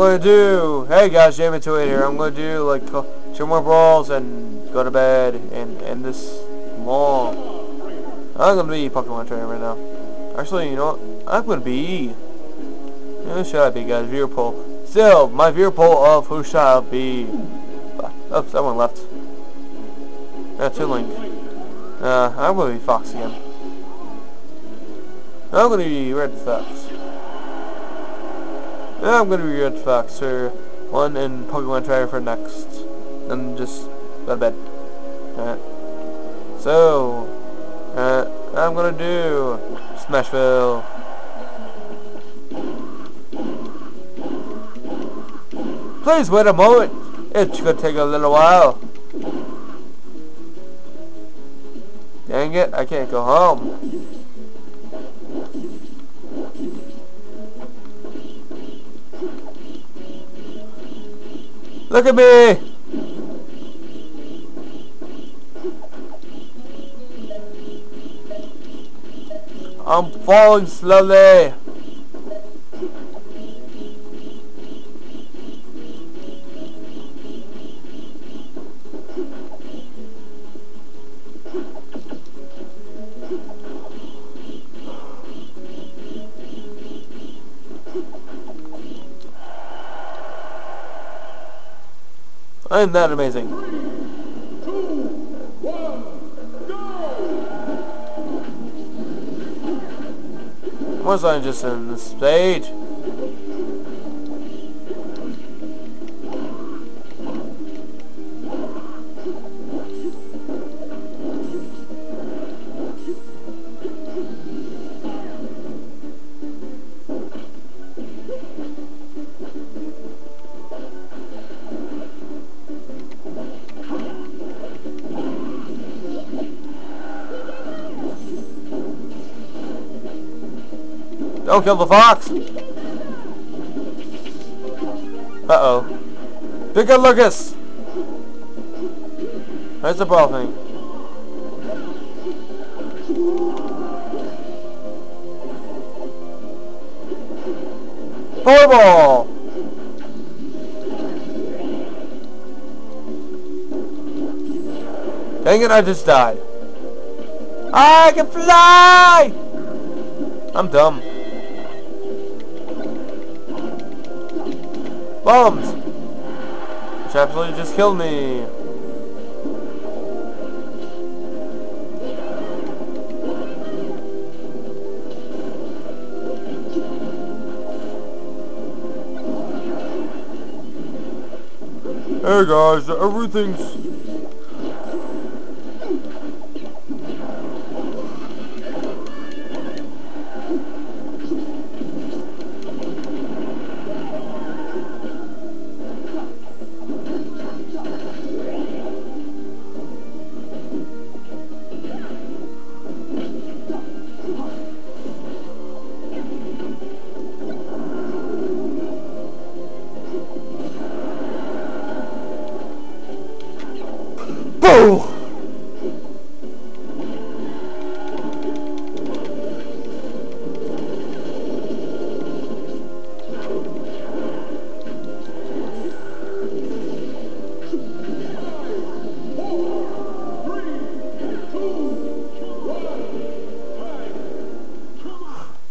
gonna do, hey guys, Jamie Two here. I'm gonna do like two more brawls and go to bed and end this long. I'm gonna be Pokemon trainer right now. Actually, you know what? I'm gonna be. Who should I be, guys? Viewer poll. Still, my viewer poll of who shall I be. Oh, someone left. That's yeah, Link. Uh, I'm gonna be Fox again. I'm gonna be Red Fox. I'm gonna be Red Fox for one and Pokemon Trainer for next. Then just go to bed. Alright. So, I'm gonna do Smashville. Please wait a moment. It's gonna take a little while. Dang it, I can't go home. Look at me! I'm falling slowly. I'm that amazing. Three, two, one, go! Was I just in the stage? Don't kill the fox! Uh-oh. Big good Lucas! Where's the ball thing? Fireball! Dang it, I just died. I can fly! I'm dumb. Bombs! Which absolutely just killed me. Hey guys, everything's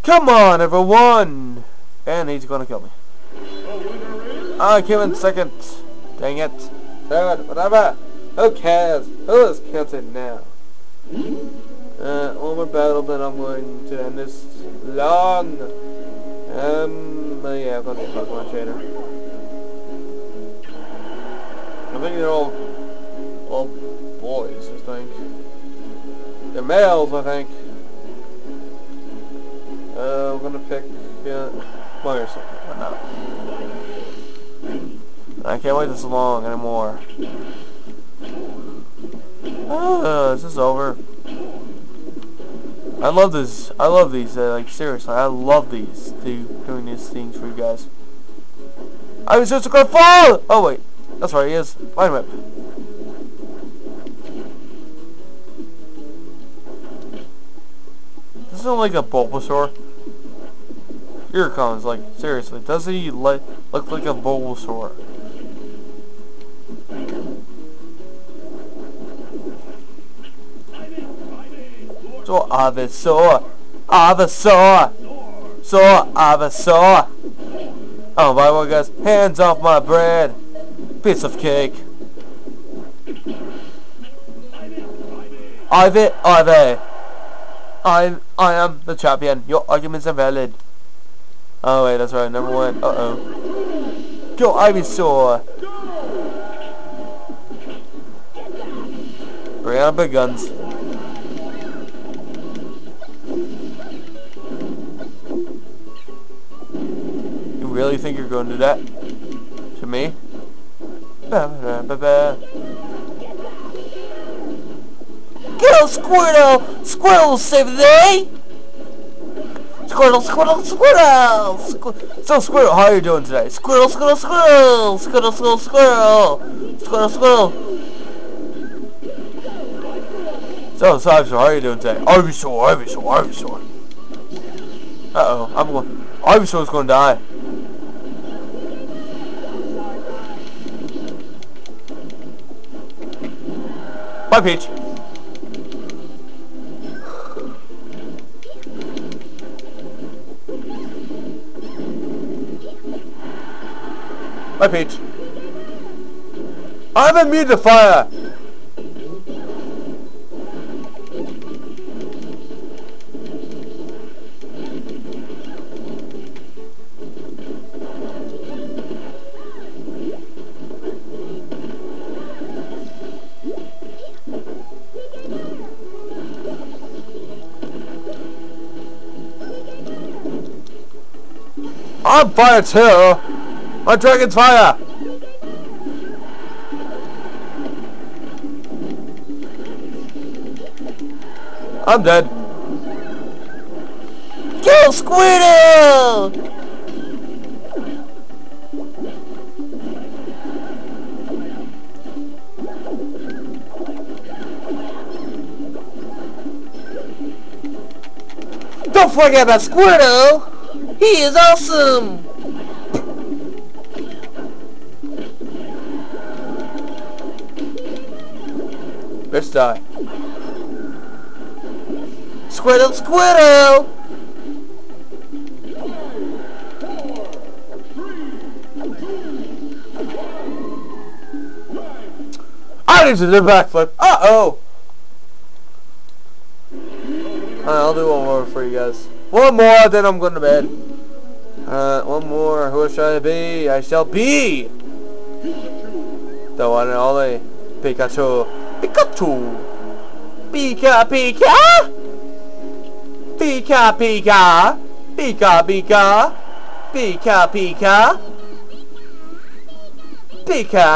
Come on, everyone! And he's gonna kill me. I came in second. Dang it. Third, whatever. Who cares? Who is counting now? Uh, one more battle, then I'm going to end this long. Um, yeah, I'm gonna be a Pokemon trainer. I think they're all, all boys, I think. They're males, I think. Uh, I'm gonna pick, uh, Myerson. I can't wait this long anymore. Ah, this is over. I love this. I love these. Uh, like seriously, I love these. Do doing these things for you guys. I was just gonna fall. Oh wait, that's right. He is. Vine whip. This isn't like a Bulbasaur. Here comes, like, seriously. Does he look like a Bulbasaur? So Ivysaur! Ivysaur! So Ivysaur! Oh, the way, guys, hands off my bread! Piece of cake! Ivy, Ivy! I, I am the champion. Your arguments are valid. Oh wait, that's right, number one. Uh oh. Go Ivysaur! Bring out big guns. Really think you're going to do that? To me? Go Squirtle! Squirtle save the day! Squirtle, Squirtle, Squirtle! Squ so Squirtle, how are you doing today? Squirtle, Squirtle, Squirtle! Squirtle, Squirtle, Squirtle! Squirtle, Squirtle! So, so how are you doing today? Ivysaur, Ivysaur, Ivysaur. Uh-oh, I'm going... Ivysaur's gonna die. Bye, Peach. Bye, Peach. I'm immune to fire! I'm fire too! My dragon's fire! I'm dead. Kill Squirtle! Don't forget about Squirtle! He is awesome! Let's die. Squirtle, Squirtle! I need to do backflip. Uh-oh! I'll do one more for you guys. One more, then I'm going to bed. Uh, one more. Who shall I be? I shall be the one and only Pikachu. Pikachu. Pika Pika. Pika Pika. Pika Pika. Pika Pika. Pika.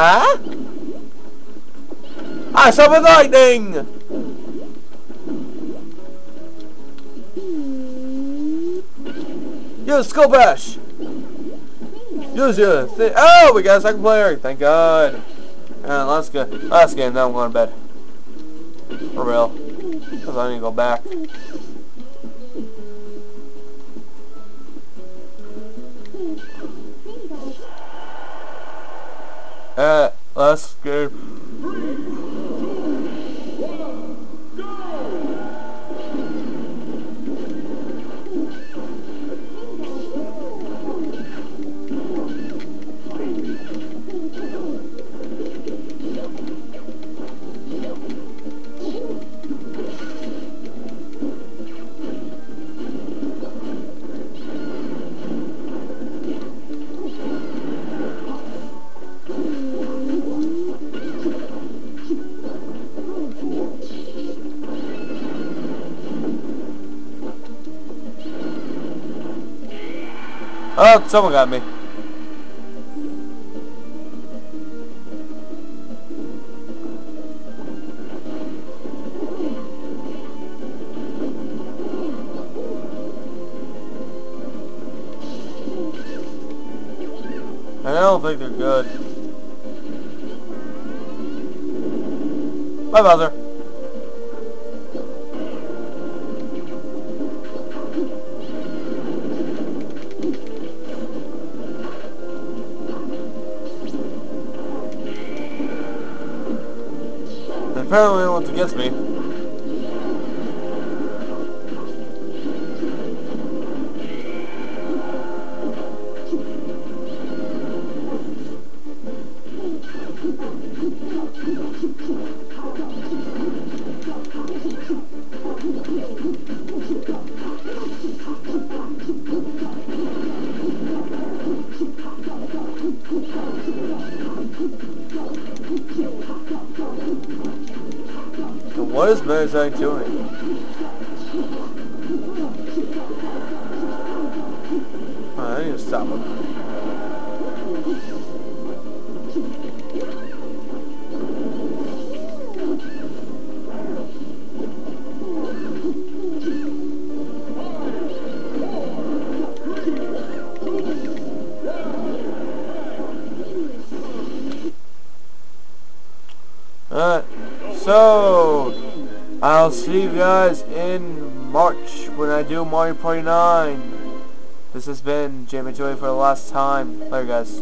I summon lightning. Use Skull Bash! Use your thing. Oh, we got a second player! Thank God! And let's go. Last game, now I'm going to bed. For real. Because I need to go back. Uh, last game. Oh, someone got me. I don't think they're good. Bye, Bowser. Apparently wants against me. What is Merzak doing? Oh, I need to stop him. Alright, so I'll see you guys in March when I do Mario Party 9. This has been Jamie Joy for the last time. Later guys.